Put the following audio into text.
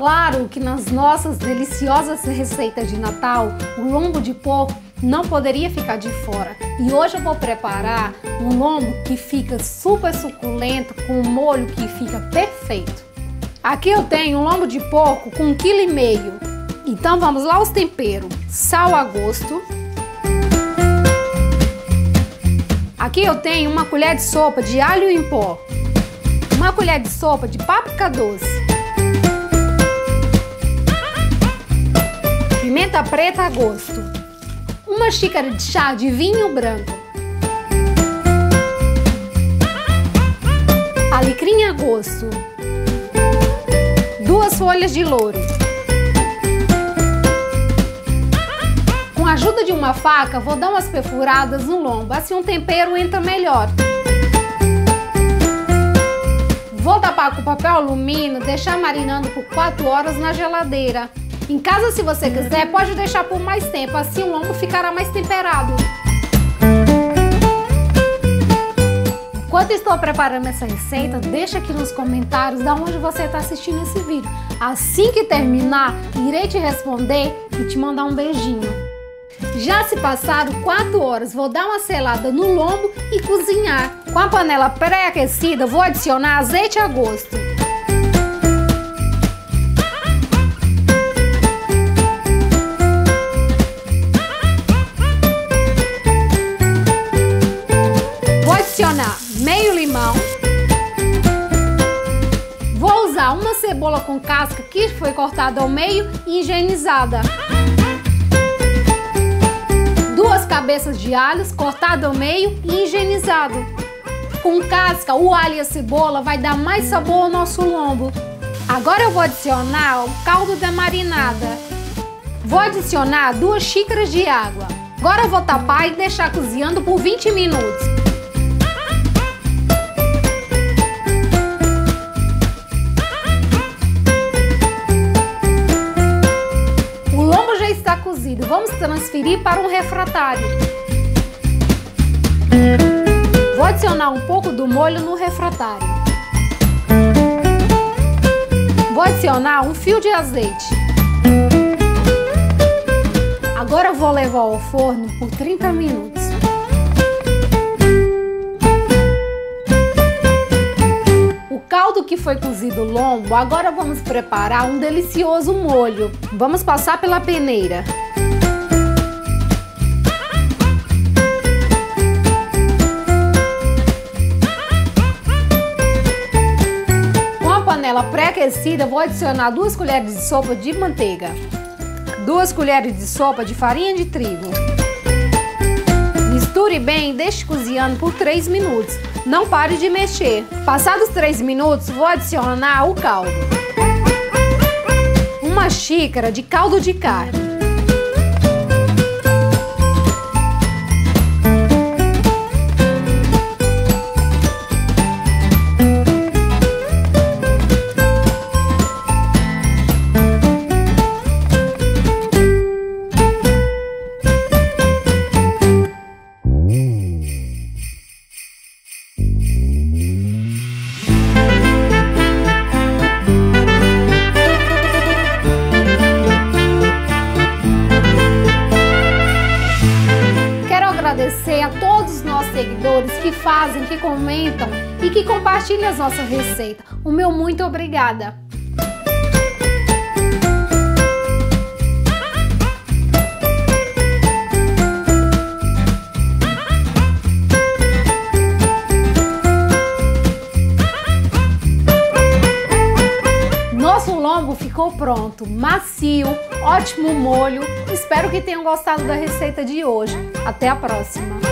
claro que nas nossas deliciosas receitas de Natal, o lombo de porco não poderia ficar de fora. E hoje eu vou preparar um lombo que fica super suculento com um molho que fica perfeito. Aqui eu tenho um lombo de porco com um quilo e meio. Então vamos lá os temperos. Sal a gosto. Aqui eu tenho uma colher de sopa de alho em pó. Uma colher de sopa de páprica doce. Pimenta preta a gosto uma xícara de chá de vinho branco, alecrim a gosto, duas folhas de louro. Com a ajuda de uma faca, vou dar umas perfuradas no lombo, assim um tempero entra melhor. Vou tapar com papel alumínio, deixar marinando por 4 horas na geladeira. Em casa, se você quiser, pode deixar por mais tempo, assim o lombo ficará mais temperado. Enquanto estou preparando essa receita, deixa aqui nos comentários de onde você está assistindo esse vídeo. Assim que terminar, irei te responder e te mandar um beijinho. Já se passaram 4 horas, vou dar uma selada no lombo e cozinhar. Com a panela pré-aquecida, vou adicionar azeite a gosto. Adicionar meio limão. Vou usar uma cebola com casca que foi cortada ao meio e higienizada. Duas cabeças de alhos cortado ao meio e higienizado. Com casca, o alho e a cebola vai dar mais sabor ao nosso lombo. Agora eu vou adicionar o caldo da marinada. Vou adicionar duas xícaras de água. Agora eu vou tapar e deixar cozinhando por 20 minutos. Cozido. Vamos transferir para um refratário. Vou adicionar um pouco do molho no refratário. Vou adicionar um fio de azeite. Agora vou levar ao forno por 30 minutos. O caldo que foi cozido lombo, agora vamos preparar um delicioso molho. Vamos passar pela peneira. Panela pré-aquecida, vou adicionar duas colheres de sopa de manteiga, duas colheres de sopa de farinha de trigo. Misture bem e deixe cozinhando por 3 minutos. Não pare de mexer. Passados 3 minutos, vou adicionar o caldo. Uma xícara de caldo de carne. Agradecer a todos os nossos seguidores que fazem, que comentam e que compartilham as nossas receitas. O meu muito obrigada. Ficou pronto, macio, ótimo molho. Espero que tenham gostado da receita de hoje. Até a próxima!